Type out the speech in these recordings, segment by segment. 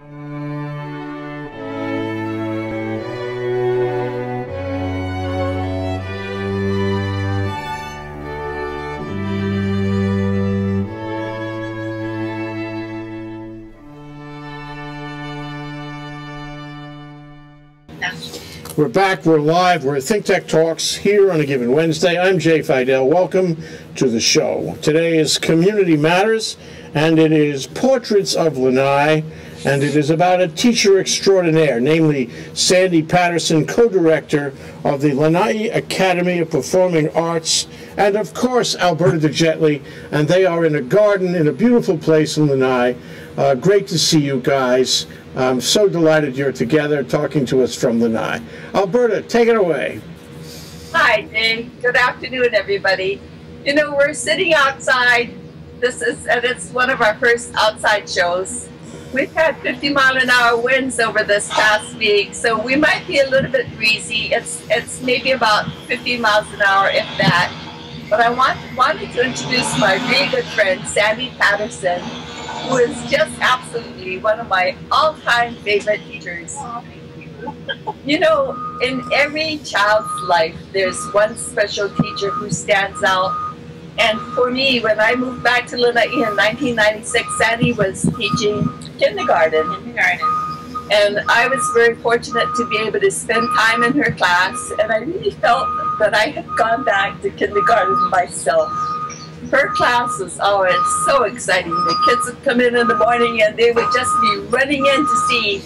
We're back, we're live, we're at Think Tech Talks here on a given Wednesday. I'm Jay Fidell. Welcome to the show. Today is Community Matters, and it is Portraits of Lanai, and it is about a teacher extraordinaire, namely Sandy Patterson, co director of the Lanai Academy of Performing Arts, and of course Alberta DeJetley, and they are in a garden in a beautiful place in Lanai. Uh, great to see you guys. I'm so delighted you're together talking to us from Lanai. Alberta, take it away. Hi, Jay. Good afternoon, everybody. You know, we're sitting outside. This is, and it's one of our first outside shows. We've had 50 mile an hour winds over this past week, so we might be a little bit breezy. It's it's maybe about 50 miles an hour, if that. But I want wanted to introduce my really good friend Sandy Patterson, who is just absolutely one of my all-time favorite teachers. You know, in every child's life, there's one special teacher who stands out. And for me, when I moved back to Lanai in 1996, Sandy was teaching kindergarten. Kindergarten. And I was very fortunate to be able to spend time in her class, and I really felt that I had gone back to kindergarten myself her class was always so exciting. The kids would come in in the morning and they would just be running in to see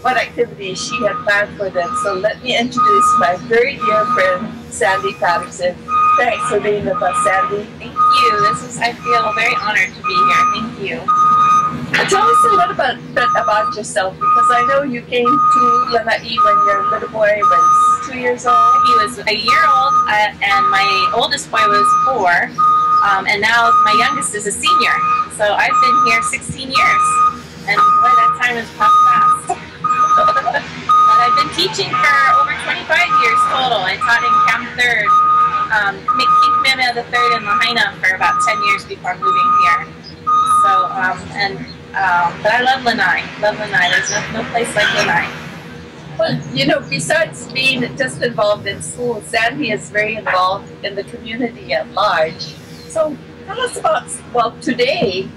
what activities she had planned for them. So let me introduce my very dear friend, Sandy Patterson. Thanks for being with us, Sandy. Thank you. This is, I feel very honored to be here. Thank you. Tell us a little bit, bit about yourself because I know you came to Lanai when your little boy was two years old. He was a year old uh, and my oldest boy was four. Um, and now my youngest is a senior. So I've been here 16 years. And boy, that time has passed fast. but I've been teaching for over 25 years total. I taught in Camp Third, um, Kamehameha the Third in Lahaina for about 10 years before moving here. So, um, and, um, but I love Lanai. Love Lanai. There's no, no place like Lanai. Well, you know, besides being just involved in school, Sandy is very involved in the community at large. So tell us about, well, today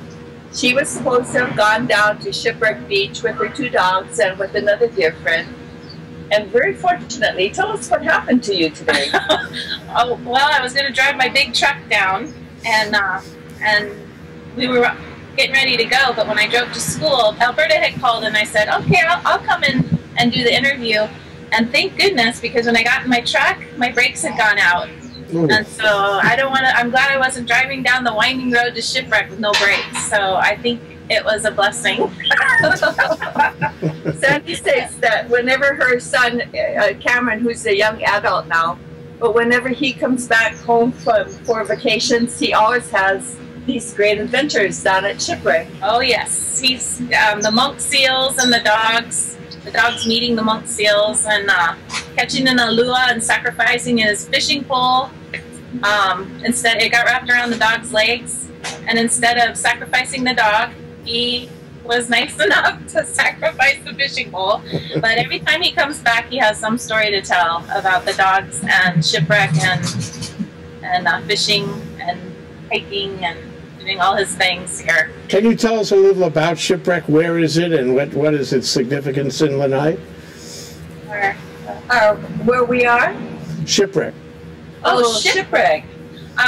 she was supposed to have gone down to Shipwreck Beach with her two dogs and with another dear friend. And very fortunately, tell us what happened to you today. oh, well, I was going to drive my big truck down and, uh, and we were getting ready to go. But when I drove to school, Alberta had called and I said, okay, I'll, I'll come in and do the interview. And thank goodness, because when I got in my truck, my brakes had gone out. Ooh. And so I don't want to, I'm glad I wasn't driving down the winding road to shipwreck with no brakes. So I think it was a blessing. Sandy says that whenever her son, uh, Cameron, who's a young adult now, but whenever he comes back home from, for vacations, he always has these great adventures down at Shipwreck. Oh, yes. He's um, the monk seals and the dogs the dog's meeting the monk seals and uh, catching an ulua and sacrificing his fishing pole. Um, instead, it got wrapped around the dog's legs, and instead of sacrificing the dog, he was nice enough to sacrifice the fishing pole. But every time he comes back, he has some story to tell about the dogs and shipwreck and and uh, fishing and hiking and doing all his things here. Can you tell us a little about Shipwreck? Where is it and what, what is its significance in Lanai? Where, uh, where we are? Shipwreck. Oh, oh Shipwreck.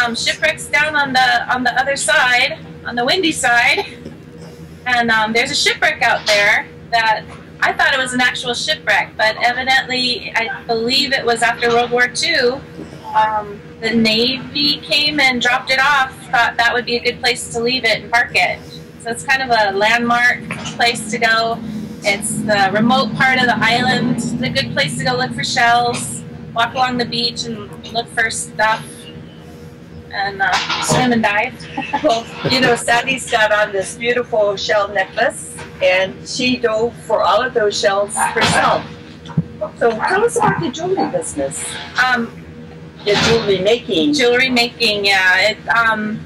Um, Shipwreck's down on the on the other side, on the windy side. And um, there's a shipwreck out there that I thought it was an actual shipwreck, but evidently I believe it was after World War II. Um, the Navy came and dropped it off, thought that would be a good place to leave it and park it. So it's kind of a landmark place to go. It's the remote part of the island. It's a good place to go look for shells, walk along the beach and look for stuff, and uh, swim and dive. well, you know, Sandy's got on this beautiful shell necklace, and she dove for all of those shells herself. So tell us about the jewelry business. Um, your jewelry making. Jewelry making, yeah. It, um,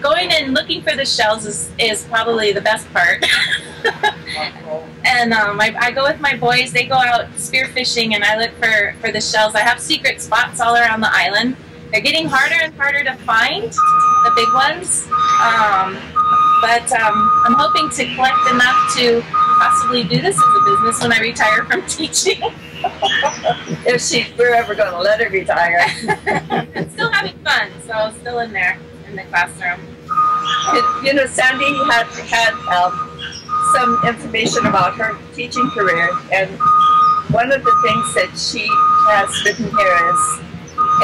going and looking for the shells is, is probably the best part. and um, I, I, go with my boys. They go out spearfishing, and I look for, for the shells. I have secret spots all around the island. They're getting harder and harder to find, the big ones. Um, but um, I'm hoping to collect enough to possibly do this as a business when I retire from teaching. if she we're ever going to let her retire. I'm still having fun, so still in there in the classroom. You know, Sandy had had um, some information about her teaching career, and one of the things that she has written here is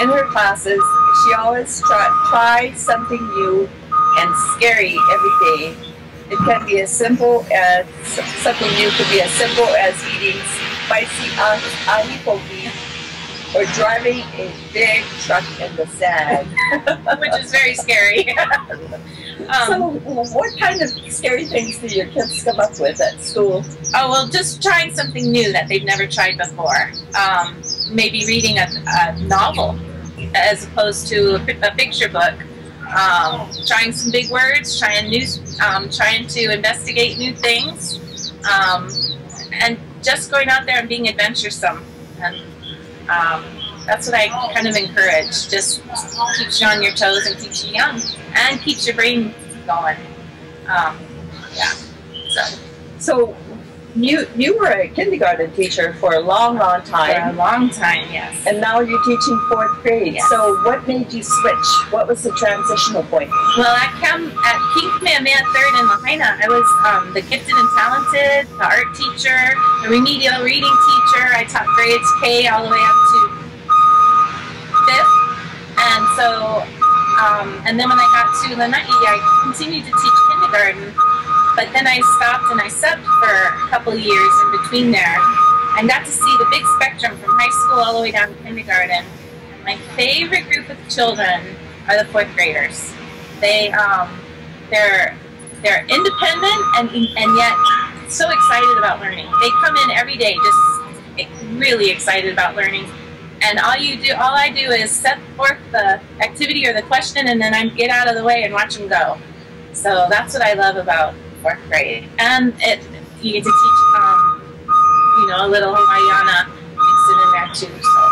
in her classes, she always try, try something new and scary every day. It can be as simple as something new could be as simple as eating spicy ahi poke or driving a big truck in the sand, which is very scary. um, so, what kind of scary things do your kids come up with at school? Oh well, just trying something new that they've never tried before. Um, maybe reading a, a, novel as opposed to a, a picture book. Um, trying some big words, trying new, um, trying to investigate new things, um, and just going out there and being adventuresome. And um, that's what I kind of encourage. Just keeps you on your toes and keeps you young and keeps your brain going. Um, yeah. So. So you you were a kindergarten teacher for a long, long time. For a long time, yes. And now you're teaching fourth grade. Yes. So what made you switch? What was the transitional point? Well, at Cam at King Kamehameha Third in Lahaina, I was um, the gifted and talented, the art teacher, the remedial reading teacher. I taught grades K all the way up to fifth, and so. Um, and then when I got to Lanai, I continued to teach kindergarten but then I stopped and I subbed for a couple years in between there and got to see the big spectrum from high school all the way down to kindergarten. My favorite group of children are the fourth graders. They um, they're they're independent and and yet so excited about learning. They come in every day just really excited about learning. And all you do, all I do is set forth the activity or the question, and then I get out of the way and watch them go. So that's what I love about fourth grade, and it you get to teach um, you know a little Hawaiiana mixed in there too. So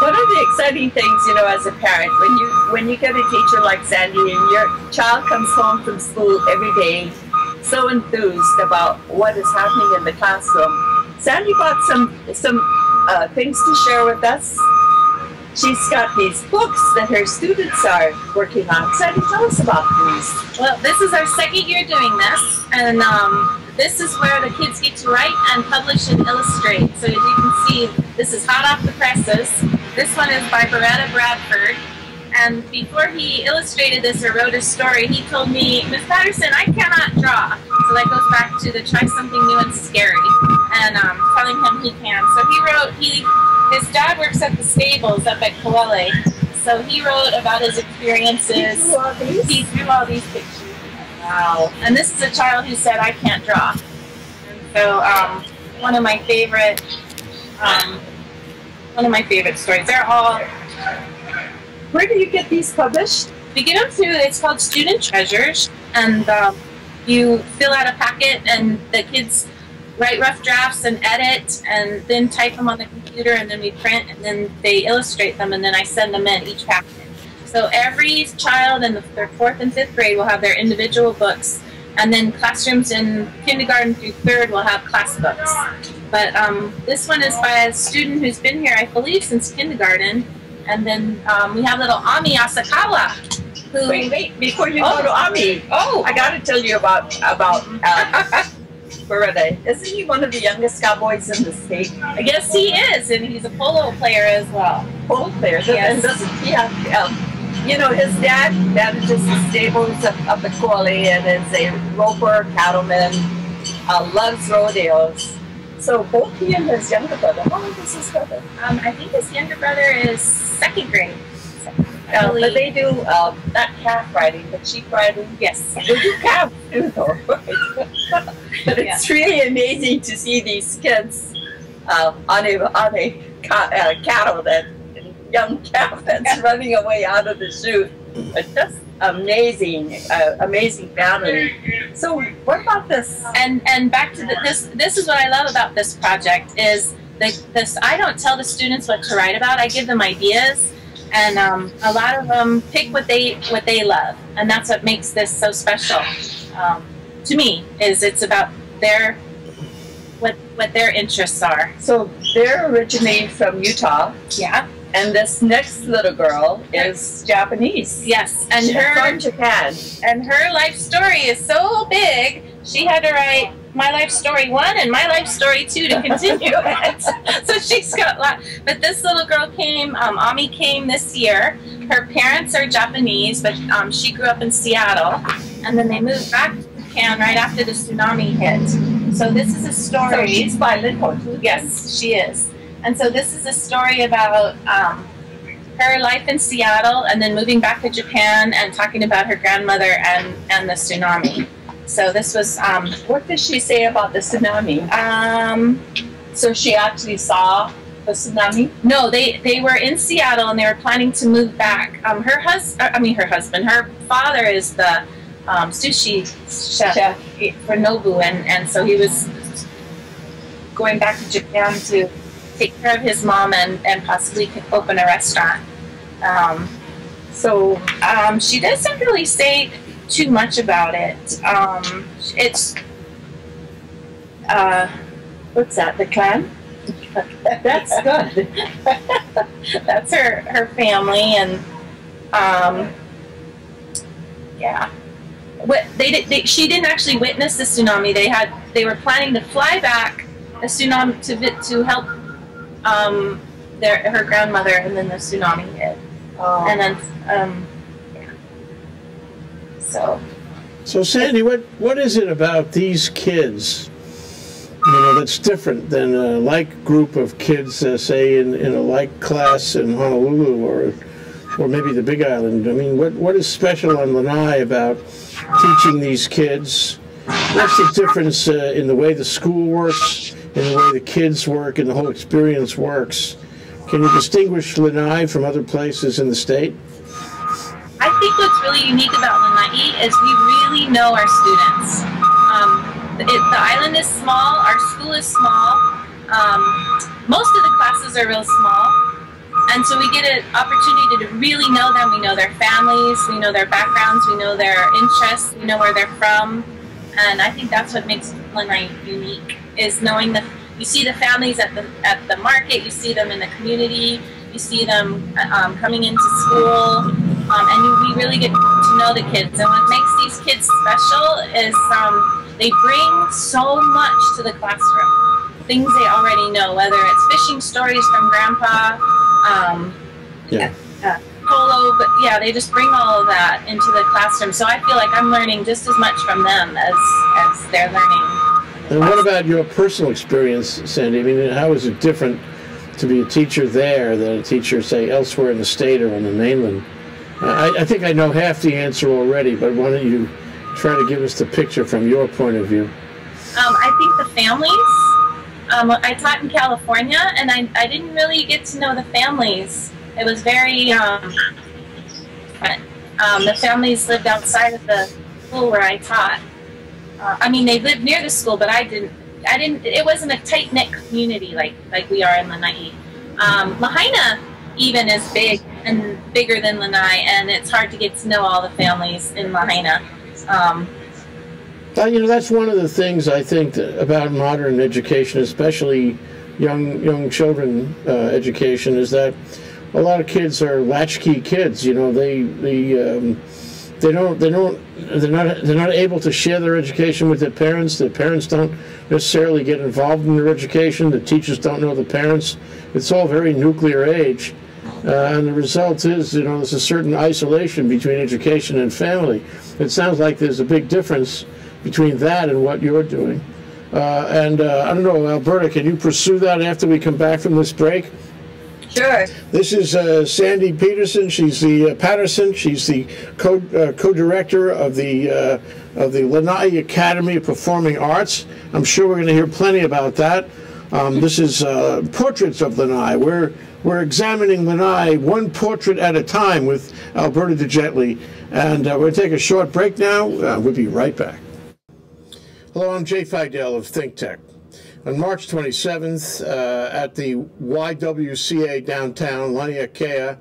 one of the exciting things, you know, as a parent, when you when you get a teacher like Sandy and your child comes home from school every day, so enthused about what is happening in the classroom. Sandy brought some some uh, things to share with us she's got these books that her students are working on. Sandy, tell us about these. Well, this is our second year doing this, and um, this is where the kids get to write and publish and illustrate. So as you can see, this is hot off the presses. This one is by Beretta Bradford. And before he illustrated this or wrote a story, he told me, Miss Patterson, I cannot draw. So that goes back to the try something new and scary, and um, telling him he can. So he wrote, he his dad works at the stables up at Koele. So he wrote about his experiences. He drew all these, he drew all these pictures. Wow. And this is a child who said, I can't draw. And so um, one of my favorite, um, one of my favorite stories. They're all. Where do you get these published? We get them through, it's called Student Treasures. And um, you fill out a packet and the kids write rough drafts and edit and then type them on the computer and then we print and then they illustrate them and then I send them in each packet. So every child in the, their fourth and fifth grade will have their individual books and then classrooms in kindergarten through third will have class books. But um, this one is by a student who's been here, I believe, since kindergarten. And then um, we have little Ami Asakawa. Who, wait, wait, before you oh, go to Ami, oh, I got to tell you about about uh, Beretta. Isn't he one of the youngest cowboys in the state? I guess he is, and he's a polo player as well. Polo player, yes. and doesn't he have, um, you know, his dad manages the stables up, up at and is a roper, cattleman, uh, loves rodeos. So both he and his younger brother, how old is his brother? Um, I think his younger brother is second grade. Uh, but they do uh, not calf riding, but sheep riding. Yes, they do calf too, though. but it's yeah. really amazing to see these kids uh, on a on a uh, cattle that young calf that's running away out of the chute. But just amazing, uh, amazing family. So, what about this? And and back to the, this. This is what I love about this project is the, this. I don't tell the students what to write about. I give them ideas, and um, a lot of them pick what they what they love, and that's what makes this so special um, to me. Is it's about their what what their interests are. So they're originating from Utah. Yeah. And this next little girl is Japanese. Yes, and She's her from Japan. and her life story is so big. She had to write my life story one and my life story two to continue it. so she's got a lot. But this little girl came. Um, Ami came this year. Her parents are Japanese, but um, she grew up in Seattle, and then they moved back to Japan right after the tsunami hit. So this is a So story. she's bilingual. Yes, she is. And so this is a story about um, her life in Seattle and then moving back to Japan and talking about her grandmother and, and the tsunami. So this was, um, What did she say about the tsunami? um, So she actually saw the tsunami. no, they, they were in Seattle and they were planning to move back. Um, her hus- I mean, her husband, her father is the um, sushi chef Chef. for Nobu, and, and so he was going back to Japan to take care of his mom and, and possibly open a restaurant. Um, so um, she doesn't really say too much about it. Um, it's uh, what's that? The clan. That's good. That's her her family and um, yeah. What they did, they, she didn't actually witness the tsunami. They had they were planning to fly back the tsunami to to help um, their her grandmother, and then the tsunami hit, Oh. and then um, yeah. So So Sandy, what what is it about these kids, you know, that's different than a like group of kids, uh, say in, in a like class in Honolulu or or maybe the Big Island? I mean, what what is special on Lanai about teaching these kids? What's the difference uh, in the way the school works, in the way the kids work, and the whole experience works? Can you distinguish Lanai from other places in the state? I think what's really unique about Lanai is we really know our students. Um, it, the island is small, our school is small. Um, most of the classes are real small. And so we get an opportunity to really know them. We know their families, we know their backgrounds, we know their interests, we know where they're from. And I think that's what makes Lanai unique is knowing that you see the families at the at the market, you see them in the community, you see them um, coming into school, um, and you, we really get to know the kids. And what makes these kids special is um, they bring so much to the classroom, things they already know, whether it's fishing stories from grandpa, um, Yeah. uh, polo, but yeah, they just bring all of that into the classroom. So I feel like I'm learning just as much from them as, as they're learning. And what about your personal experience, Sandy? I mean, how is it different to be a teacher there than a teacher, say, elsewhere in the state or on the mainland? I, I think I know half the answer already, but why don't you try to give us the picture from your point of view? Um, I think the families. Um, I taught in California, and I, I didn't really get to know the families. It was very. Um, um, the families lived outside of the school where I taught. Uh, I mean, they lived near the school, but I didn't. I didn't. It wasn't a tight knit community like like we are in Lanai. Um, Lahaina even is big and bigger than Lanai, and it's hard to get to know all the families in Lahaina. Um, Uh, you know, that's one of the things I think about modern education, especially young young children uh, education, is that a lot of kids are latchkey kids. You know, they they um, they don't they don't they're not they're not able to share their education with their parents. Their parents don't necessarily get involved in their education. The teachers don't know the parents. It's all very nuclear age. Uh, and the result is, you know, there's a certain isolation between education and family. It sounds like there's a big difference between that and what you're doing. Uh, and uh, I don't know, Alberta, can you pursue that after we come back from this break? Sure. This is uh, Sandy Peterson. She's the uh, Patterson. She's the co uh, co-director of the uh, of the Lanai Academy of Performing Arts. I'm sure we're going to hear plenty about that. Um, this is uh, Portraits of Lanai. We're, we're examining Lanai one portrait at a time with Alberta DeJetley. And uh, we'll take a short break now. We'll be right back. Hello, I'm Jay Fidell of ThinkTech. On March 27th, uh, at the YWCA downtown, Laniakea,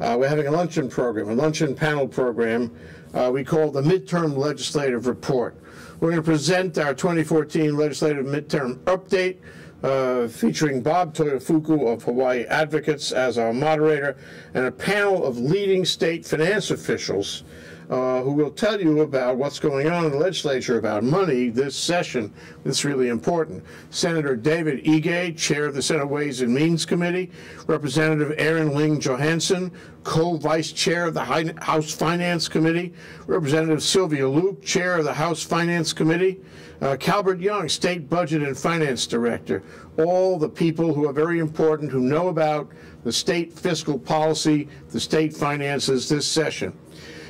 uh, we're having a luncheon program, a luncheon panel program uh, we call the Midterm Legislative Report. We're going to present our 2014 legislative midterm update uh, featuring Bob Toyofuku of Hawaii Advocates as our moderator and a panel of leading state finance officials uh, who will tell you about what's going on in the legislature about money this session. It's really important. Senator David Ige, chair of the Senate Ways and Means Committee, Representative Aaron Ling Johanson, co-vice chair of the House Finance Committee, Representative Sylvia Luke, chair of the House Finance Committee, uh, Calbert Young, State Budget and Finance Director, all the people who are very important, who know about the state fiscal policy, the state finances this session.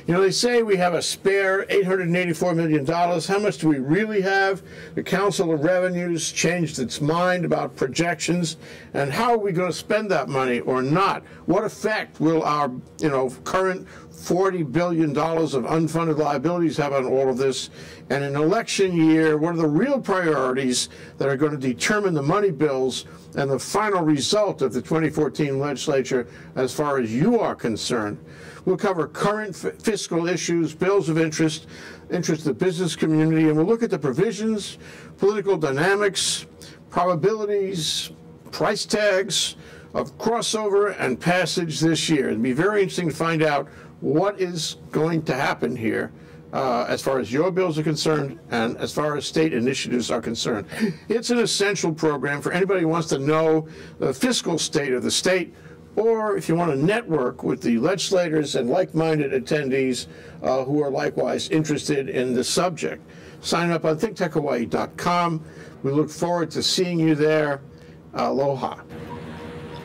You know, they say we have a spare $884 million. How much do we really have? The Council of Revenues changed its mind about projections. And how are we going to spend that money or not? What effect will our, you know, current $40 billion of unfunded liabilities have on all of this? And in election year, what are the real priorities that are going to determine the money bills and the final result of the 2014 legislature as far as you are concerned? We'll cover current fiscal issues, bills of interest, interest of the business community, and we'll look at the provisions, political dynamics, probabilities, price tags of crossover and passage this year. It'll be very interesting to find out what is going to happen here uh, as far as your bills are concerned and as far as state initiatives are concerned. It's an essential program for anybody who wants to know the fiscal state of the state or if you want to network with the legislators and like-minded attendees uh, who are likewise interested in the subject. Sign up on thinktechhawaii.com. We look forward to seeing you there. Aloha.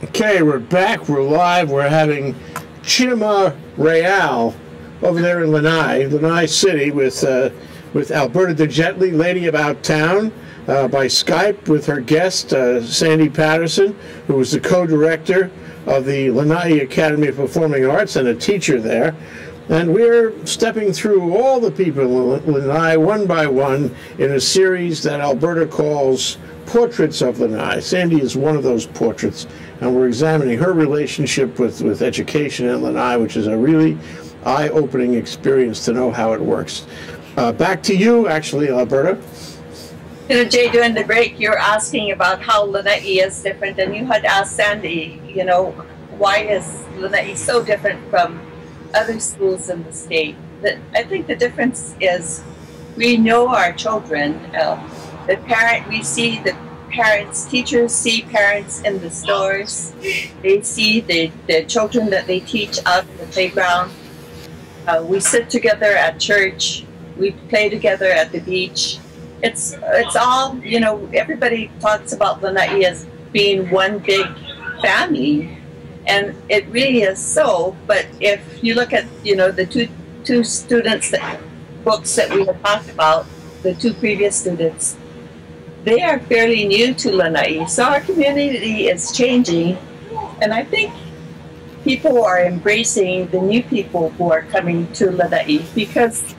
Okay, we're back. We're live. We're having Chinema Real over there in Lanai, Lanai City, with uh, with Alberta DeJetley, Lady About Town, uh, by Skype with her guest, uh, Sandy Patterson, who was the co-director of the Lanai Academy of Performing Arts and a teacher there. And we're stepping through all the people in Lanai one by one in a series that Alberta calls Portraits of Lanai. Sandy is one of those portraits, and we're examining her relationship with, with education in Lanai, which is a really eye-opening experience to know how it works. Uh, back to you, actually, Alberta. You know, Jay, during the break, you're asking about how Lanai is different, and you had asked Sandy, you know, why is Lanai so different from other schools in the state? That I think the difference is we know our children. Uh, the parent, we see the parents, teachers see parents in the stores. They see the, the children that they teach out in the playground. Uh, we sit together at church. We play together at the beach it's it's all you know. Everybody talks about Lanai as being one big family, and it really is so. But if you look at you know the two two students that books that we have talked about, the two previous students, they are fairly new to Lanai. So our community is changing, and I think people are embracing the new people who are coming to Lanai because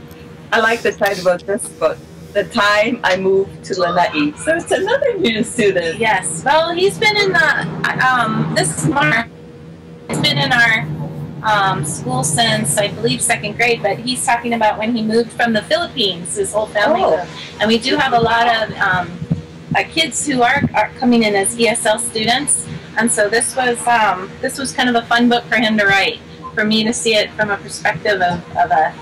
I like the title of this book the time I moved to Lanai. So it's another new student. Yes. Well, he's been in the um, this March. He's been in our um, school since I believe second grade, but he's talking about when he moved from the Philippines. His whole family, oh. and we do have a lot of um, uh, kids who are, are coming in as ESL students, and so this was um, this was kind of a fun book for him to write. For me to see it from a perspective of, of a,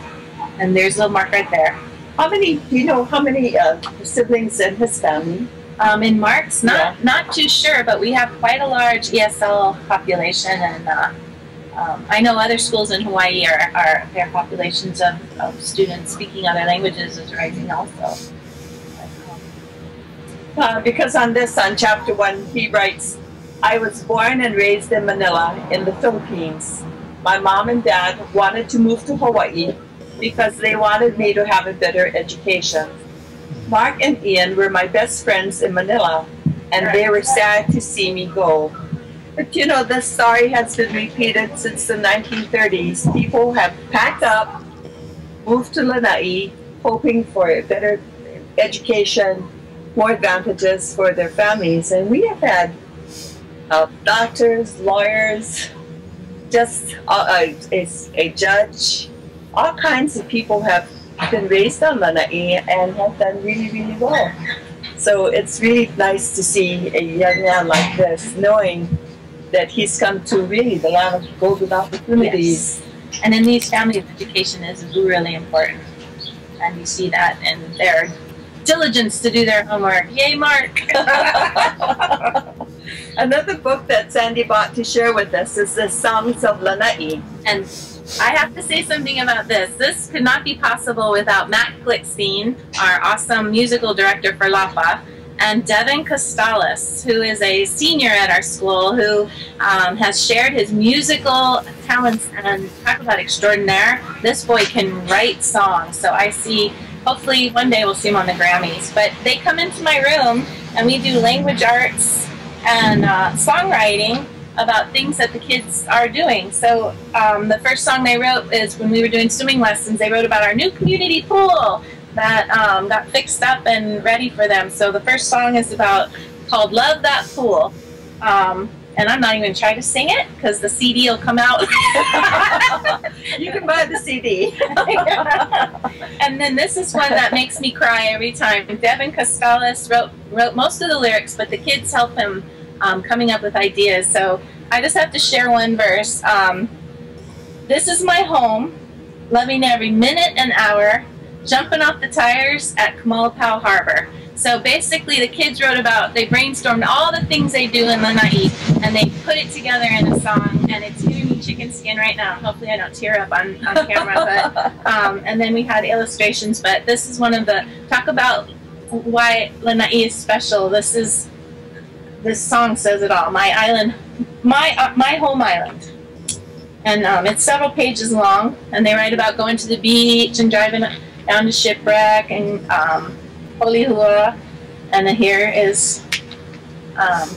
and there's a little mark right there. How many, do you know how many uh, siblings in his family? Um, in Mark's, not yeah. not too sure, but we have quite a large ESL population, and uh, um, I know other schools in Hawaii are, are their populations of, of students speaking other languages is rising also. Uh, because on this, on chapter one, he writes, I was born and raised in Manila in the Philippines. My mom and dad wanted to move to Hawaii because they wanted me to have a better education. Mark and Ian were my best friends in Manila, and they were sad to see me go. But you know, this story has been repeated since the 1930s. People have packed up, moved to Lanai, hoping for a better education, more advantages for their families. And we have had uh, doctors, lawyers, just uh, a, a, judge, all kinds of people have been raised on Lanai and have done really, really well. So it's really nice to see a young man like this knowing that he's come to really the land of golden opportunities. Yes. And in these families, education is really important. And you see that in their diligence to do their homework. Yay, Mark! Another book that Sandy bought to share with us is the Songs of Lanai. And I have to say something about this. This could not be possible without Matt Glickstein, our awesome musical director for LAPA, and Devin Costales, who is a senior at our school, who um, has shared his musical talents and talk about extraordinaire. This boy can write songs, so I see. Hopefully, one day we'll see him on the Grammys. But they come into my room and we do language arts and uh, songwriting about things that the kids are doing. So um, the first song they wrote is when we were doing swimming lessons. They wrote about our new community pool that um, got fixed up and ready for them. So the first song is about called "Love That Pool." Um, and I'm not even trying to sing it because the CD will come out. you can buy the CD. and then this is one that makes me cry every time. Devin Costales wrote wrote most of the lyrics, but the kids help him um, coming up with ideas. So I just have to share one verse. Um, this is my home, loving every minute and hour, jumping off the tires at Kaumalapau Harbor. So basically, the kids wrote about, they brainstormed all the things they do in Lanai, and they put it together in a song, and it's giving me chicken skin right now. Hopefully, I don't tear up on, on camera. but um, And then we had illustrations, but this is one of the, talk about why Lanai is special. This is this song says it all. My island, my uh, my home island, and um, it's several pages long. And they write about going to the beach and driving down to shipwreck and um, Polihua. And then here is um,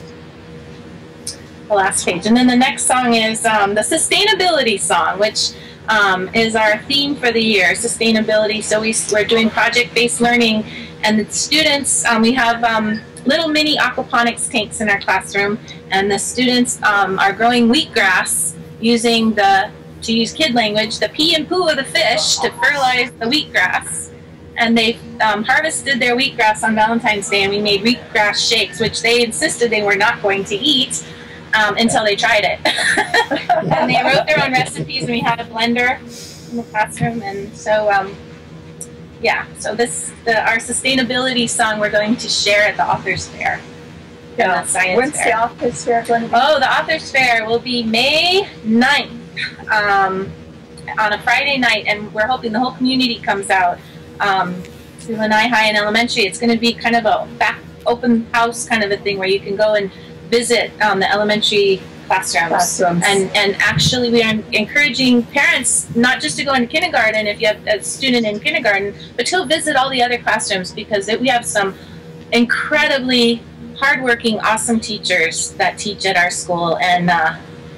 the last page. And then the next song is um, the sustainability song, which um, is our theme for the year, sustainability. So we, we're doing project-based learning, and the students, um, we have um, little mini aquaponics tanks in our classroom, and the students um, are growing wheatgrass using the, to use kid language, the pee and poo of the fish to fertilize the wheatgrass. And they um, harvested their wheatgrass on Valentine's Day, and we made wheatgrass shakes, which they insisted they were not going to eat um, until they tried it. and they wrote their own recipes, and we had a blender in the classroom, and so um, yeah, so this the our sustainability song we're going to share at the authors fair. Yeah. When's fair. the authors fair going to be? Oh, the authors fair will be May 9th um, on a Friday night, and we're hoping the whole community comes out um, to Lanai High and Elementary. It's going to be kind of a back open house kind of a thing where you can go and visit um, the elementary classrooms. classrooms. And, and actually, we are encouraging parents not just to go into kindergarten if you have a student in kindergarten, but to visit all the other classrooms because we have some incredibly hardworking, awesome teachers that teach at our school. And uh,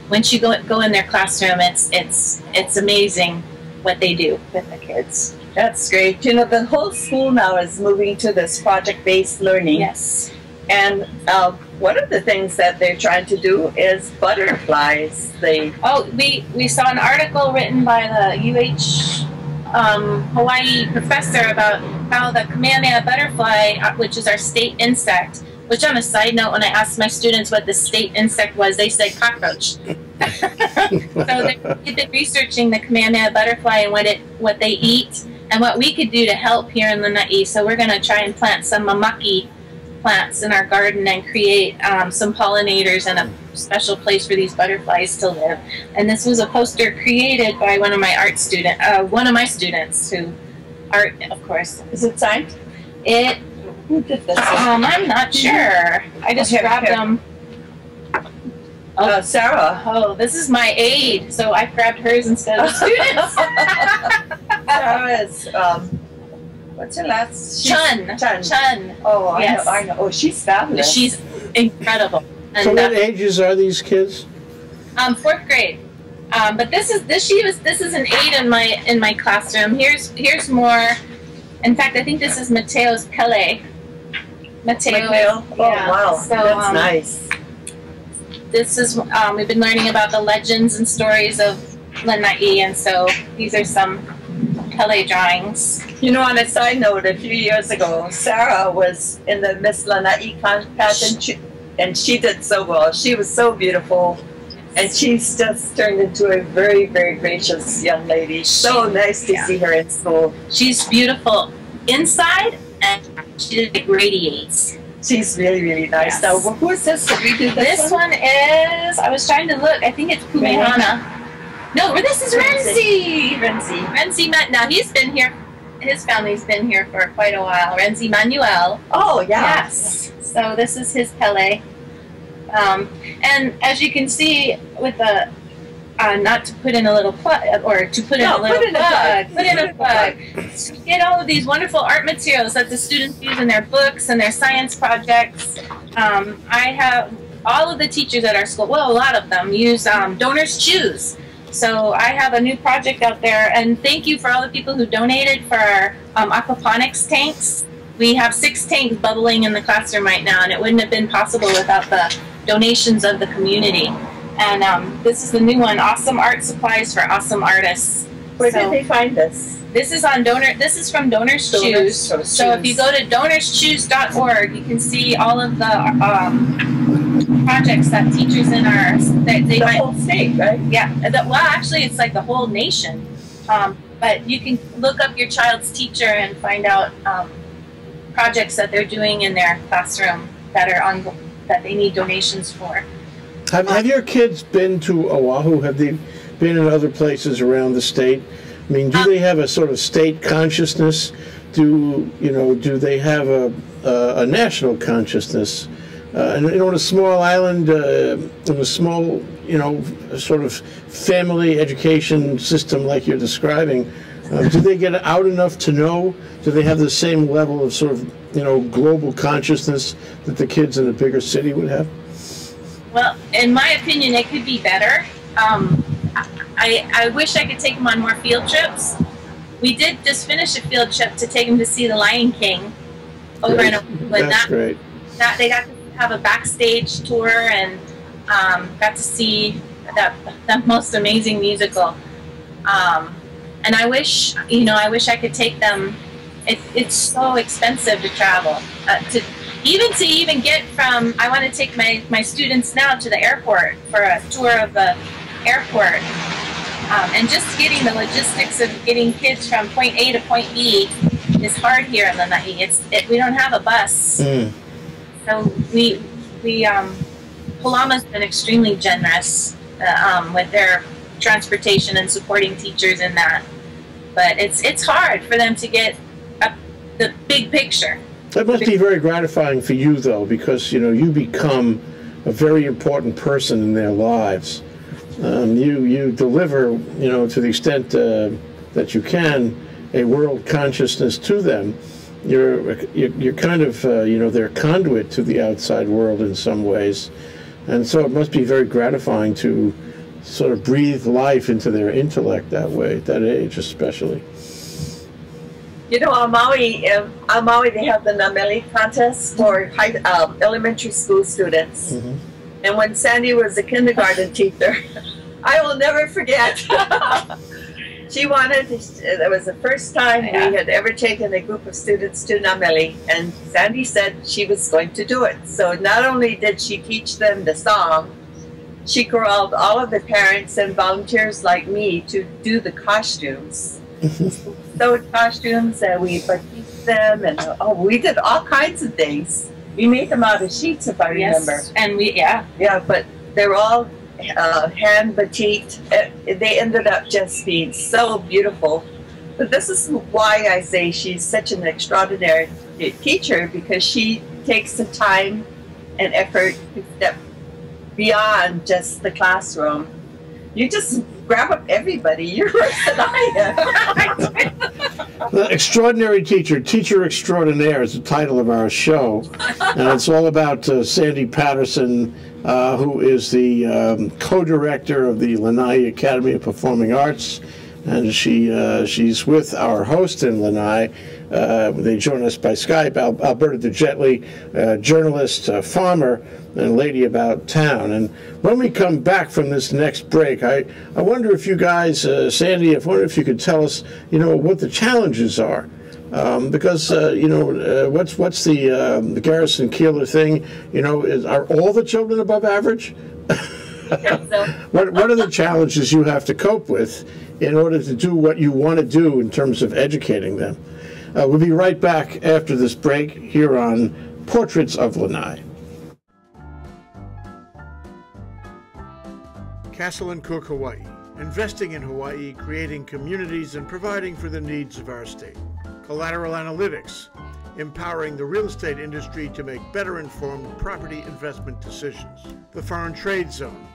once you go, go in their classroom, it's, it's, it's amazing what they do with the kids. That's great. You know, the whole school now is moving to this project-based learning. Yes. And uh, one of the things that they're trying to do is butterflies. They oh, we we saw an article written by the UH um, Hawaii professor about how the Kamehameha butterfly, uh, which is our state insect. Which, on a side note, when I asked my students what the state insect was, they said cockroach. so they've been researching the Kamehameha butterfly and what it what they eat and what we could do to help here in Lanai. So we're going to try and plant some mamaki plants in our garden and create um, some pollinators and a special place for these butterflies to live. And this was a poster created by one of my art student, uh, one of my students who art, of course. Is it signed? It. Who did this? Um, I'm not sure. I just okay, grabbed okay. them. Oh, uh, Sarah. Oh, this is my aide, so I grabbed hers instead of students. Sarah's um, What's her last? Chun. Chun. Chun. Oh, I yes. know. I know. Oh, she's fabulous. She's incredible. And So what that's- ages are these kids? um, fourth grade. Um, but this is this she was this is an eight in my in my classroom. Here's here's more. In fact, I think this is Mateo's Pele. Mateo. Mateo? Oh, yeah. wow. So That's um, nice. this is um, we've been learning about the legends and stories of Lanai, and so these are some Pele drawings. You know, on a side note, a few years ago, Sarah was in the Miss Lanai contest and she, and she did so well. She was so beautiful. And she's just turned into a very, very gracious young lady. So nice to Yeah. see her in school. She's beautiful inside, and she radiates. She's really, really nice. Yes. Now, who is this? Did we do this, This one is. I was trying to look. I think it's Kumehana. No, this is Renzi. Renzi. Renzi met. Now he's been here. His family's been here for quite a while. Renzi Manuel. Oh, yeah. Yes. So this is his Pele. Um, and as you can see, with the uh, not to put in a little plug or to put in No, a little put in a plug, plug. put in a plug. to get all of these wonderful art materials that the students use in their books and their science projects. Um, I have all of the teachers at our school, well, a lot of them use um, Donors Choose. So I have a new project out there, and thank you for all the people who donated for our um, aquaponics tanks. We have six tanks bubbling in the classroom right now, and it wouldn't have been possible without the donations of the community. And um, this is the new one, Awesome Art Supplies for Awesome Artists. Where So- did they find this? This is on donor. This is from Donors, Donors Choose. Choose. So if you go to donorschoose.org, you can see all of the um, projects that teachers in our that they The might. whole state, right? Yeah. The, well, actually, it's like the whole nation. Um, but you can look up your child's teacher and find out um, projects that they're doing in their classroom that are on that they need donations for. Have, have your kids been to Oahu? Have they been in other places around the state? I mean, do they have a sort of state consciousness? Do you know? Do they have a a, a national consciousness? Uh, and you know, on a small island, uh, in a small, you know, sort of family education system like you're describing, uh, do they get out enough to know? Do they have the same level of sort of, you know, global consciousness that the kids in a bigger city would have? Well, in my opinion, it could be better. Um, I, I wish I could take them on more field trips. We did just finish a field trip to take them to see The Lion King over in when That's that, great. that they got to have a backstage tour and um, got to see that that most amazing musical. Um, and I wish, you know, I wish I could take them. It, it's so expensive to travel. Uh, to even to even get from, I want to take my my students now to the airport for a tour of the airport. Um, and just getting the logistics of getting kids from point A to point B is hard here in Lanai. It's it, we don't have a bus. Mm. So we we um, Pulama's been extremely generous uh, um, with their transportation and supporting teachers in that. But it's it's hard for them to get the big picture. That must be very gratifying for you, though, because you know you become a very important person in their lives. Um, you you deliver, you know, to the extent uh, that you can, a world consciousness to them. You're you're, kind of uh, you know their conduit to the outside world in some ways, and so it must be very gratifying to sort of breathe life into their intellect that way, at that age especially. You know, on Maui, um, on Maui, they have the Na Mele contest for high, um, elementary school students. Mhm. And when Sandy was a kindergarten teacher, I will never forget. she wanted, to, it was the first time Yeah. we had ever taken a group of students to Na Mele, and Sandy said she was going to do it. So not only did she teach them the song, she corralled all of the parents and volunteers like me to do the costumes sewed costumes and we batiste them and oh we did all kinds of things. We made them out of sheets if I remember. Yes, and we yeah. Yeah, but they're all uh, hand batiked. Uh, They ended up just being so beautiful. But this is why I say she's such an extraordinary teacher because she takes the time and effort to step beyond just the classroom. You just grab up everybody. You're worse than I am. The extraordinary teacher, teacher extraordinaire, is the title of our show, and it's all about uh, Sandy Patterson, uh, who is the um, co-director of the Lanai Academy of Performing Arts, and she uh, she's with our host in Lanai. Uh, they join us by Skype. Al- Alberta DeJetley, uh, journalist, uh, farmer, and lady about town. And when we come back from this next break, I, I wonder if you guys, uh, Sandy, I wonder if you could tell us, you know, what the challenges are. Um, because uh, you know uh, what's what's the um, the Garrison Keillor thing? You know, is, are all the children above average? what what are the challenges you have to cope with in order to do what you want to do in terms of educating them? Uh, we'll be right back after this break here on Portraits of Lanai. Castle and Cooke, Hawaii. Investing in Hawaii, creating communities, and providing for the needs of our state. Collateral Analytics, empowering the real estate industry to make better informed property investment decisions. The Foreign Trade Zone,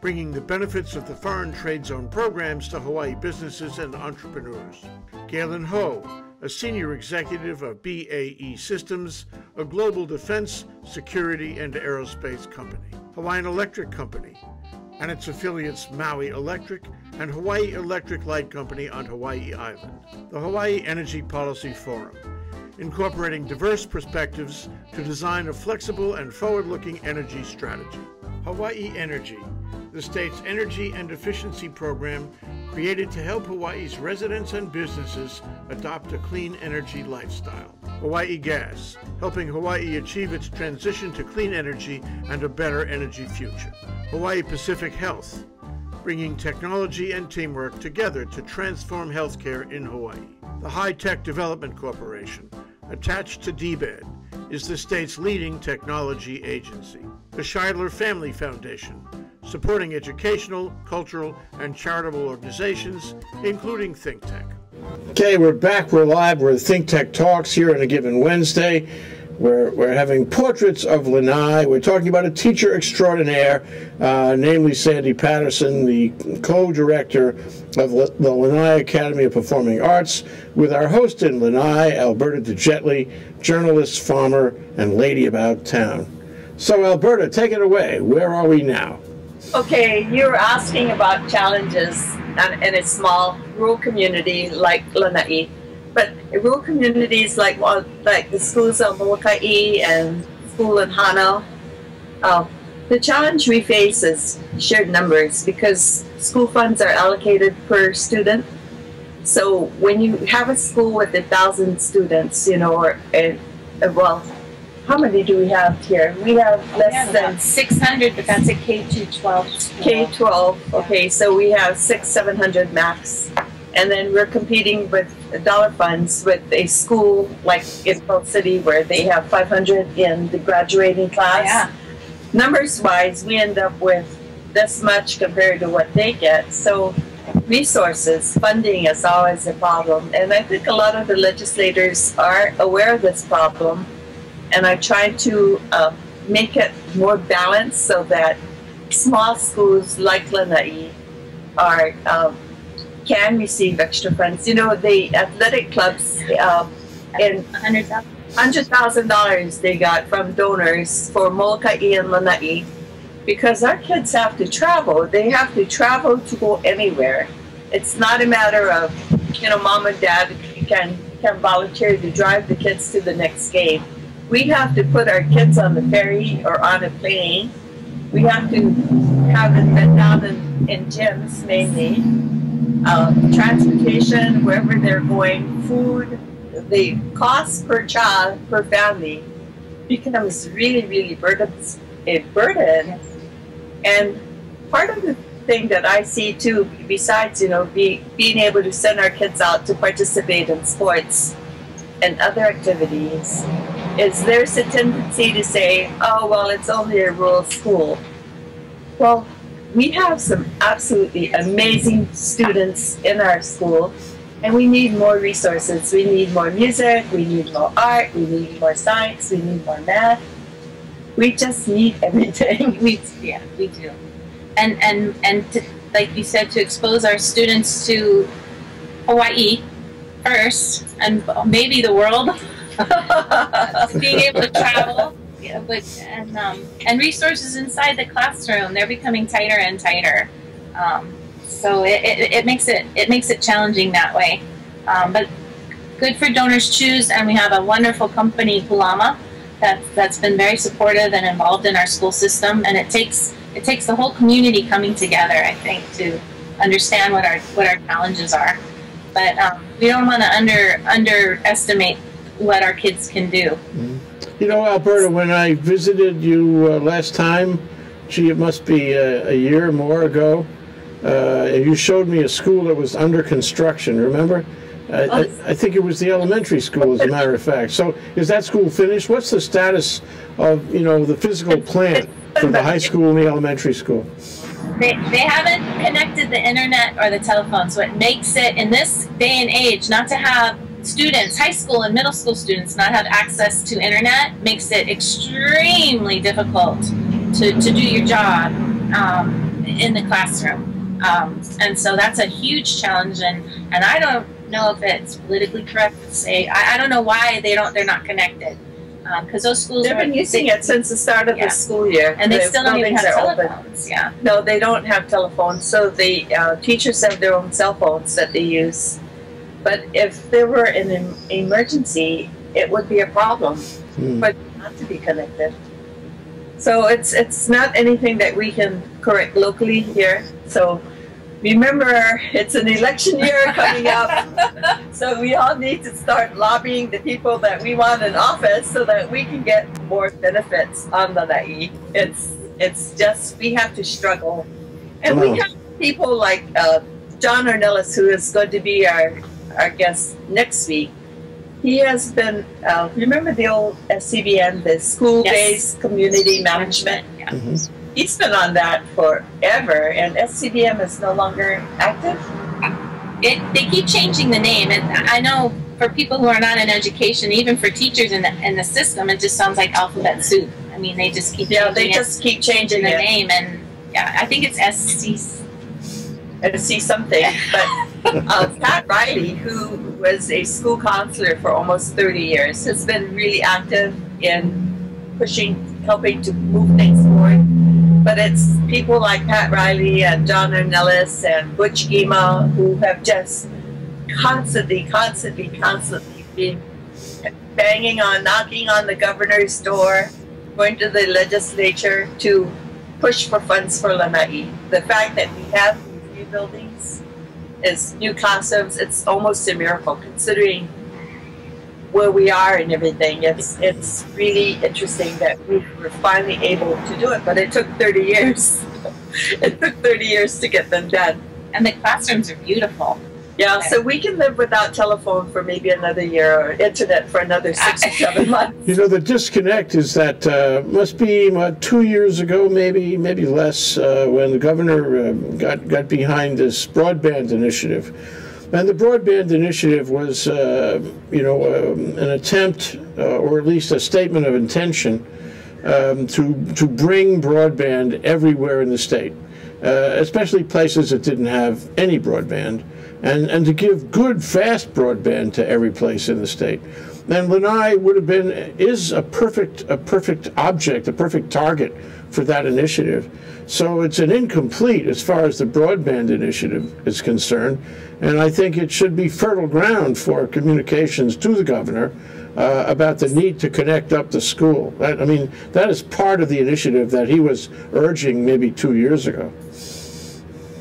bringing the benefits of the Foreign Trade Zone programs to Hawaii businesses and entrepreneurs. Galen Ho, a senior executive of BAE Systems, a global defense, security, and aerospace company. Hawaiian Electric Company, and its affiliates Maui Electric and Hawaii Electric Light Company on Hawaii Island. The Hawaii Energy Policy Forum, incorporating diverse perspectives to design a flexible and forward looking energy strategy. Hawaii Energy, the state's energy and efficiency program created to help Hawaii's residents and businesses adopt a clean energy lifestyle. Hawaii Gas, helping Hawaii achieve its transition to clean energy and a better energy future. Hawaii Pacific Health, bringing technology and teamwork together to transform healthcare in Hawaii. The High Tech Development Corporation, attached to DBED, is the state's leading technology agency. The Shidler Family Foundation, supporting educational, cultural, and charitable organizations, including Think ThinkTech. Okay, we're back. We're live. We're Think Tech Talks here on a given Wednesday. We're, we're having portraits of Lanai. We're talking about a teacher extraordinaire, uh, namely Sandy Patterson, the co-director of the Lanai Academy of Performing Arts, with our host in Lanai, Alberta DeJetley, journalist, farmer, and lady about town. So, Alberta, take it away. Where are we now? Okay, you're asking about challenges in a small rural community like Lanai. But rural communities like well, like the schools of Molokai and school in Hana, uh, the challenge we face is shared numbers because school funds are allocated per student. So when you have a school with a thousand students, you know, or uh, well, how many do we have here? We have less Yeah, than about 600, but that's a K to 12. K twelve. Okay, so we have six, seven hundred max, and then we're competing with dollar funds with a school like in Pearl City where they have five hundred in the graduating class. Yeah. Numbers wise, we end up with this much compared to what they get. So resources, funding is always a problem, and I think a lot of the legislators are aware of this problem and I try to uh, make it more balanced so that small schools like Lanai are um, can receive extra funds. You know, the athletic clubs um, in hundred thousand dollars they got from donors for Molokai and Lanai because our kids have to travel. They have to travel to go anywhere. It's not a matter of you know mom and dad can can volunteer to drive the kids to the next game we have to put our kids on the ferry or on a plane. We have to have them been down in, in gyms mainly. Um, transportation, wherever they're going, food, the cost per child, per family becomes really, really burdens, a burden. And part of the thing that I see too, besides, you know, be, being able to send our kids out to participate in sports and other activities, is there's a tendency to say, oh, well, it's only a rural school. Well, we have some absolutely amazing students in our school, and we need more resources. We need more music, we need more art, we need more science, we need more math. We just need everything. we, yeah, we do. And, and, and to, like you said, to expose our students to Hawaii first, and maybe the world, being able to travel. Yeah, but and um, and resources inside the classroom they're becoming tighter and tighter, um, so it, it, it, makes it it makes it challenging that way. Um, but good for Donors Choose, and we have a wonderful company, Pulama, that that's been very supportive and involved in our school system, and it takes it takes the whole community coming together, I think, to understand what our what our challenges are. But um, we don't want to under underestimate what our kids can do. You know, Alberta, when I visited you uh, last time, gee, it must be a, a year or more ago, uh, you showed me a school that was under construction, remember? I, I, I, think it was the elementary school, as a matter of fact. So, is that school finished? What's the status of you know the physical plant for the high school and the elementary school? They, they haven't connected the internet or the telephone, so it makes it in this day and age not to have students, high school and middle school students, not have access to internet makes it extremely difficult to, to do your job um, in the classroom. Um, and so that's a huge challenge. And, and I don't know if it's politically correct to say, I, I don't know why they don't, they're not connected. Because um, those schools they've been using they, it since the start of yeah. the school year, and they the still don't even have telephones. Open. Yeah, no, they don't have telephones. So the uh, teachers have their own cell phones that they use but if there were an emergency, it would be a problem mm. but not to be connected. So it's it's not anything that we can correct locally here. So remember, it's an election year coming up. so we all need to start lobbying the people that we want in office so that we can get more benefits on the Lanai. It's it's just we have to struggle, and we have people like uh, John Ornelas, who is going to be our our guest next week, he has been, uh, remember the old SCBM, the school based yes. community management? Yeah. Mm-hmm. He's been on that forever, and SCBM is no longer active. It, they keep changing the name, and I know for people who are not in education, even for teachers in the in the system, it just sounds like alphabet soup. I mean, they just keep yeah, they just keep changing the it. name, and yeah, I think it's SC. see something, but uh, Pat Riley, who was a school counselor for almost 30 years, has been really active in pushing, helping to move things forward. But it's people like Pat Riley and John Ornelas and Butch Gima who have just constantly, constantly, constantly been banging on, knocking on the governor's door, going to the legislature to push for funds for Lanai. The fact that we have new buildings is new classrooms. It's almost a miracle considering where we are and everything. It's it's really interesting that we were finally able to do it, but it took 30 years. it took 30 years to get them done. And the classrooms are beautiful. Yeah, so we can live without telephone for maybe another year or internet for another six or seven months. You know, the disconnect is that uh, must be what, two years ago, maybe maybe less, uh, when the governor uh, got got behind this broadband initiative. And the broadband initiative was, uh, you know, um, an attempt, uh, or at least a statement of intention, um, to to bring broadband everywhere in the state, uh, especially places that didn't have any broadband and, and to give good, fast broadband to every place in the state. And Lanai would have been, is a perfect, a perfect object, a perfect target for that initiative. So it's an incomplete as far as the broadband initiative is concerned. And I think it should be fertile ground for communications to the governor uh, about the need to connect up the school. I mean, that is part of the initiative that he was urging maybe two years ago.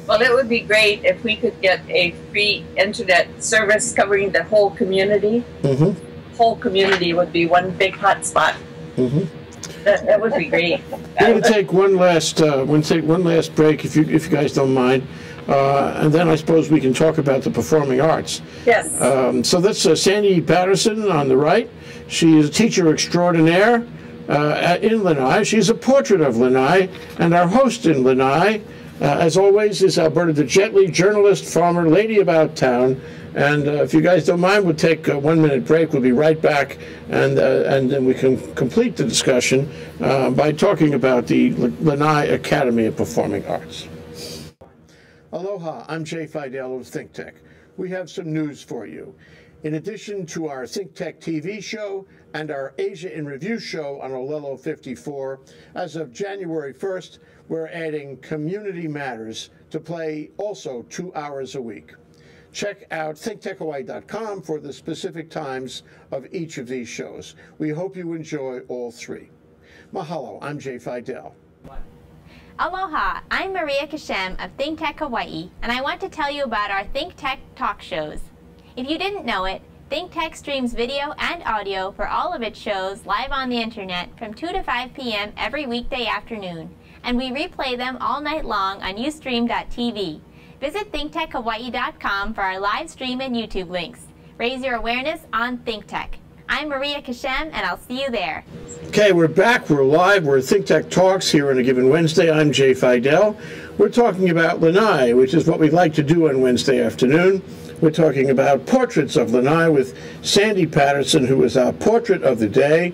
Well, it would be great if we could get a free internet service covering the whole community. Mm-hmm. Whole community would be one big hotspot. Mm-hmm. That, that, would be great. We're going to take one last, uh, we're take one last break, if you if you guys don't mind, uh, and then I suppose we can talk about the performing arts. Yes. Um, so that's uh, Sandy Patterson on the right. She is a teacher extraordinaire uh, in Lanai. She's a portrait of Lanai, and our host in Lanai uh, as always, is Alberta DeJetley, journalist, farmer, lady about town. And uh, if you guys don't mind, we'll take a one minute break. We'll be right back, and uh, and then we can complete the discussion uh, by talking about the Lanai Academy of Performing Arts. Aloha, I'm Jay Fidell of ThinkTech. We have some news for you. In addition to our Think Tech TV show and our Asia in Review show on Olelo 54, as of January 1st, we're adding Community Matters to play also two hours a week. Check out thinktechhawaii.com for the specific times of each of these shows. We hope you enjoy all three. Mahalo, I'm Jay Fidell. Aloha, I'm Maria Kashem of Think Tech Hawaii, and I want to tell you about our Think Tech talk shows. If you didn't know it, Think Tech streams video and audio for all of its shows live on the internet from 2 to 5 p.m. every weekday afternoon, and we replay them all night long on ustream.tv. Visit thinktechhawaii.com for our live stream and YouTube links. Raise your awareness on ThinkTech. I'm Maria Kashem, and I'll see you there. Okay, we're back. We're live. We're Think Tech Talks here on a given Wednesday. I'm Jay Fidell. We're talking about Lanai, which is what we like to do on Wednesday afternoon. We're talking about portraits of Lanai with Sandy Patterson, who is our portrait of the day.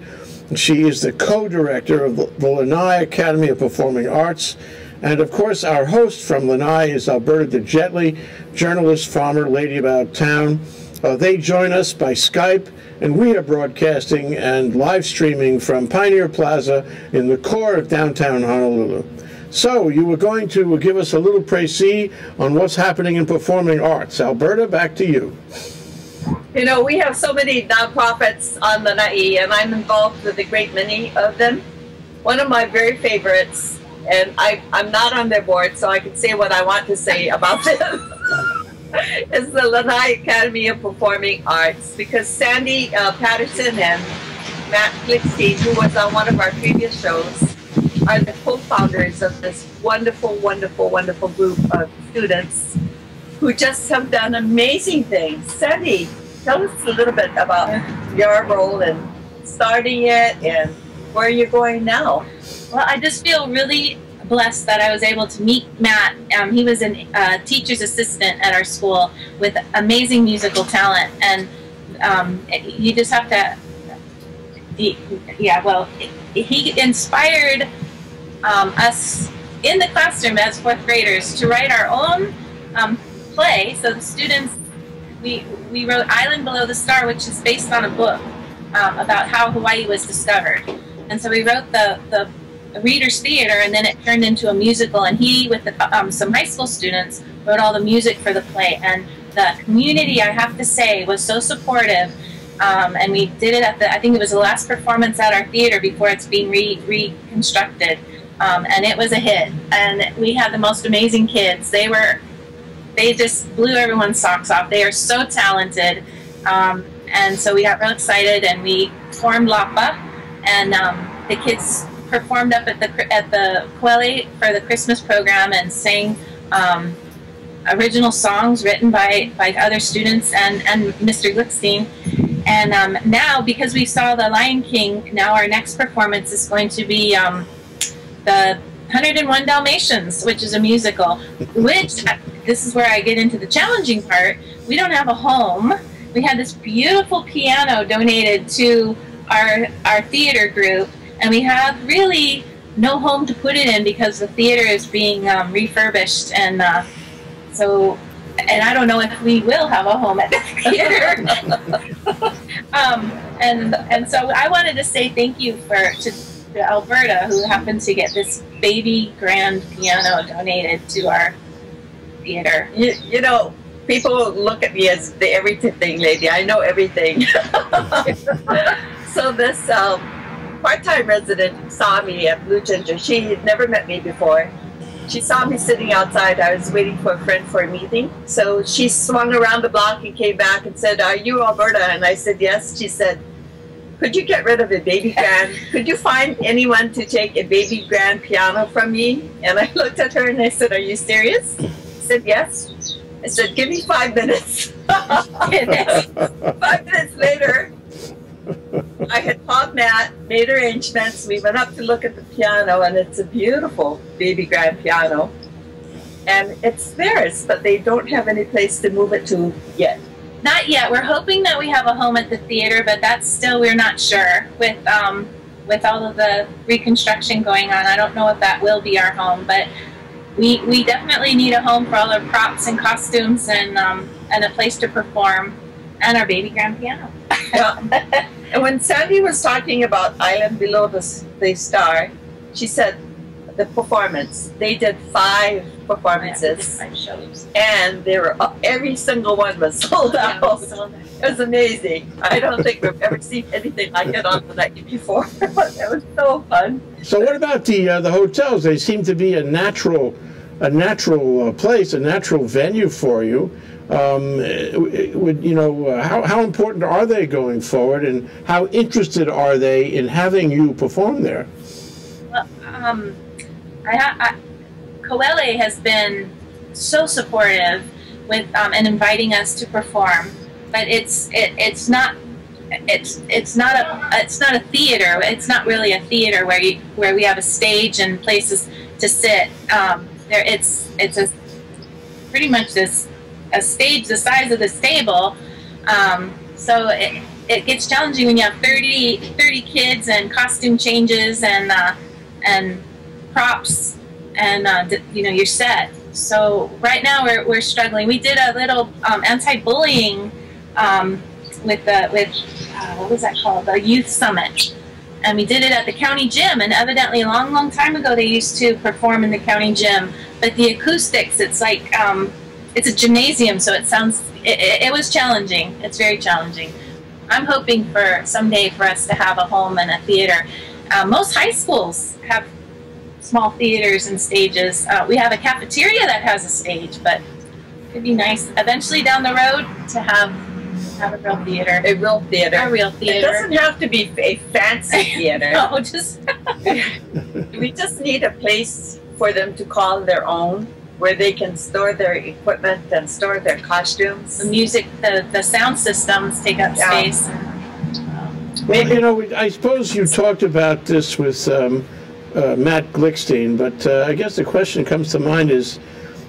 She is the co-director of the Lanai Academy of Performing Arts. And of course, our host from Lanai is Alberta DeJetley, journalist, farmer, lady about town. Uh, they join us by Skype, and we are broadcasting and live streaming from Pioneer Plaza in the core of downtown Honolulu. So, you were going to give us a little précis on what's happening in performing arts. Alberta, back to you. You know, we have so many nonprofits on Lanai, and I'm involved with a great many of them. One of my very favorites, and I, I'm not on their board, so I can say what I want to say about them, is the Lanai Academy of Performing Arts, because Sandy uh, Patterson and Matt Glickstein, who was on one of our previous shows, are the co-founders of this wonderful, wonderful, wonderful group of students who just have done amazing things. Sandy, tell us a little bit about your role in starting it and where you're going now. Well, I just feel really blessed that I was able to meet Matt. Um, he was a uh, teacher's assistant at our school with amazing musical talent, and um, you just have to. Yeah, well, he inspired um, us in the classroom as fourth graders to write our own um, play. So the students, we, we wrote Island Below the Star, which is based on a book um, about how Hawaii was discovered. And so we wrote the, the Reader's Theater, and then it turned into a musical. And he, with the, um, some high school students, wrote all the music for the play. And the community, I have to say, was so supportive. Um, and we did it at the, I think it was the last performance at our theater before it's being re- reconstructed. Um, and it was a hit. And we had the most amazing kids. They were, they just blew everyone's socks off. They are so talented. Um, and so we got real excited and we formed LAPA. And um, the kids performed up at the at the Koele for the Christmas program and sang um, original songs written by, by other students and, and Mr. Glickstein. And um, now, because we saw The Lion King, now our next performance is going to be um, the 101 Dalmatians, which is a musical, which this is where I get into the challenging part. We don't have a home. We had this beautiful piano donated to our our theater group, and we have really no home to put it in because the theater is being um, refurbished, and uh, so and I don't know if we will have a home at the theater. um, and and so I wanted to say thank you for to to Alberta, who happened to get this baby grand piano donated to our theater. You, you know, people look at me as the everything lady. I know everything. so this um, part-time resident saw me at Blue Ginger. She had never met me before. She saw me sitting outside. I was waiting for a friend for a meeting. So she swung around the block and came back and said, Are you Alberta? And I said, Yes. She said, could you get rid of a baby grand? Could you find anyone to take a baby grand piano from me? And I looked at her and I said, Are you serious? I said, Yes. I said, Give me five minutes. five minutes later, I had called Matt, made arrangements. We went up to look at the piano, and it's a beautiful baby grand piano. And it's theirs, but they don't have any place to move it to yet. Not yet. We're hoping that we have a home at the theater, but that's still we're not sure with um, with all of the reconstruction going on. I don't know if that will be our home, but we we definitely need a home for all our props and costumes and um, and a place to perform. and our baby grand piano. And when Sandy was talking about Island Below the, the Star, she said the performance. They did five performances, Five shows. and they were every single one was sold Yeah, out. It was amazing. I don't think we've ever seen anything like it on the night before. it was so fun. So what about the uh, the hotels? They seem to be a natural a natural uh, place, a natural venue for you. Um, uh, would you know uh, how how important are they going forward, and how interested are they in having you perform there? Well, um, I, ha- I has been so supportive with um, and inviting us to perform, but it's it, it's not it's it's not a it's not a theater. It's not really a theater where you where we have a stage and places to sit. Um, there it's it's a pretty much this a stage the size of this table. Um, so it, it gets challenging when you have 30, 30 kids and costume changes and uh, and props and uh, you know your set. So right now we're, we're struggling. We did a little um, anti-bullying um, with the with uh, what was that called the youth summit, and we did it at the county gym. And evidently, a long, long time ago, they used to perform in the county gym. But the acoustics, it's like um, it's a gymnasium, so it sounds it, it, it was challenging. It's very challenging. I'm hoping for someday for us to have a home and a theater. Uh, most high schools have small theaters and stages. Uh, we have a cafeteria that has a stage, but it'd be nice eventually down the road to have have a real theater. A real theater. A real theater. It doesn't have to be a fancy theater. No, just we just need a place for them to call their own, where they can store their equipment and store their costumes. the music, the the sound systems take up Yeah. space. Well, you know, I suppose you talked about this with um, uh, Matt Glickstein, but uh, I guess the question that comes to mind is,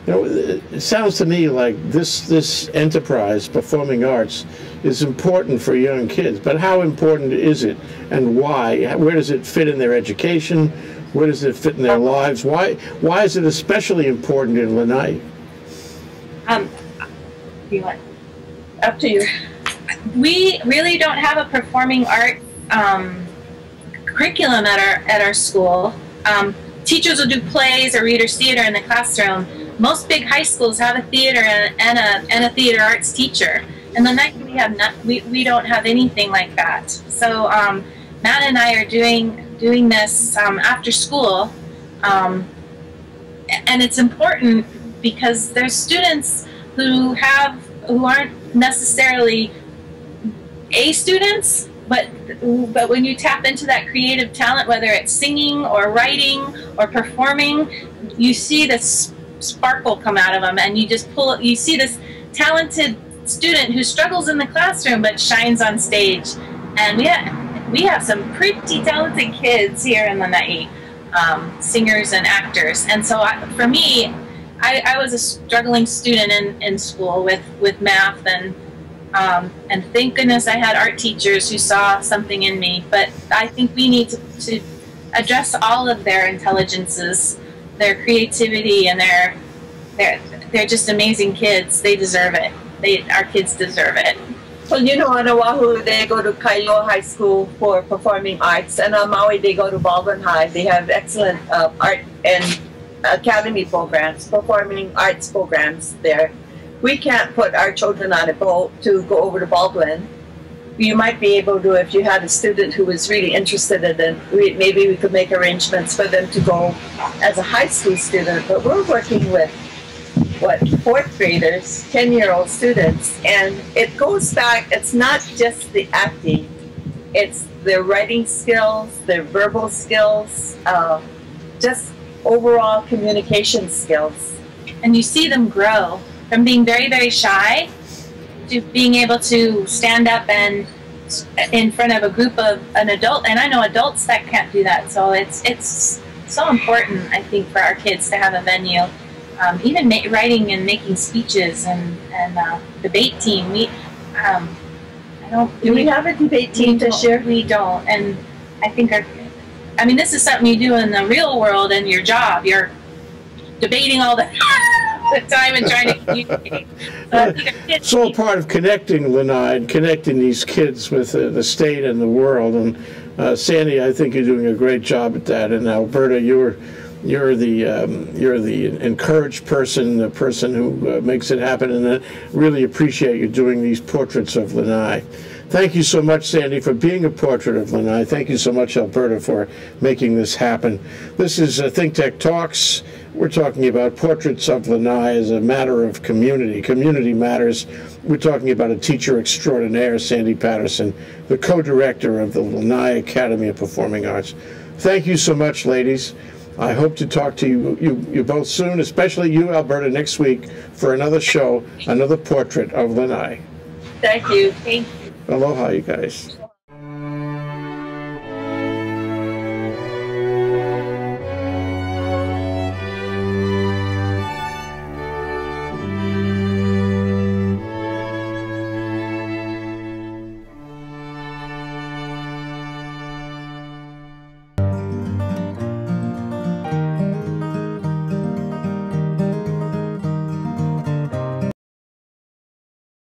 you know, it sounds to me like this this enterprise, performing arts, is important for young kids. But how important is it, and why? Where does it fit in their education? Where does it fit in their lives? Why why is it especially important in Lanai? Um, you want Up to you. we really don't have a performing art um, curriculum at our at our school. Um, teachers will do plays or readers theater in the classroom. Most big high schools have a theater and, and a and a theater arts teacher. And the night we have not, we, we don't have anything like that. So um, Matt and I are doing doing this um, after school, um, and it's important because there's students who have who aren't necessarily A students, but but when you tap into that creative talent, whether it's singing or writing or performing, you see this sparkle come out of them, and you just pull. You see this talented student who struggles in the classroom but shines on stage, and we have we have some pretty talented kids here in Lanai, um, singers and actors, and so I, for me. I, I was a struggling student in, in school with, with math and um, and thank goodness I had art teachers who saw something in me. But I think we need to, to address all of their intelligences, their creativity, and their they're they're just amazing kids. They deserve it. They our kids deserve it. Well, you know, on Oahu, they go to Kailua High School for performing arts, and on Maui, they go to Baldwin High. They have excellent uh, art and academy programs, performing arts programs there. We can't put our children on a boat to go over to Baldwin. You might be able to if you had a student who was really interested in it. We, maybe we could make arrangements for them to go as a high school student. But we're working with what fourth graders, ten year old students, and it goes back. It's not just the acting; it's their writing skills, their verbal skills, uh, just overall communication skills. and you see them grow from being very very shy to being able to stand up and in front of a group of an adult and i know adults that can't do that so it's it's so important i think for our kids to have a venue um, even ma- writing and making speeches and and uh, debate team we um, i don't Do we have a debate team this year? we don't and i think our i mean this is something you do in the real world in your job you're debating all the the time and trying to communicate. So I think It's all part of connecting Lanai and connecting these kids with uh, the state and the world. And uh, Sandy, I think you're doing a great job at that. And Alberta, you're you're the um, you're the encouraged person, the person who uh, makes it happen. And I really appreciate you doing these portraits of Lanai. Thank you so much, Sandy, for being a portrait of Lanai. Thank you so much, Alberta, for making this happen. This is uh, Think Tech Talks. We're talking about portraits of Lanai as a matter of community. Community matters. We're talking about a teacher extraordinaire, Sandy Patterson, the co-director of the Lanai Academy of Performing Arts. Thank you so much, ladies. I hope to talk to you, you, you both soon, especially you, Alberta, next week for another show, another portrait of Lanai. Thank you. Thank you. Aloha, you guys.